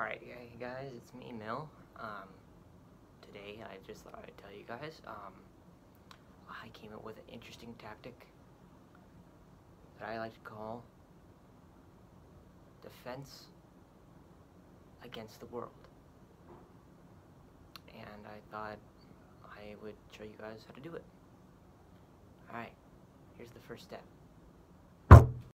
Alright, hey guys, it's me, Mill. Um, today I just thought I'd tell you guys, um, I came up with an interesting tactic that I like to call defense against the world. And I thought I would show you guys how to do it. Alright, here's the first step.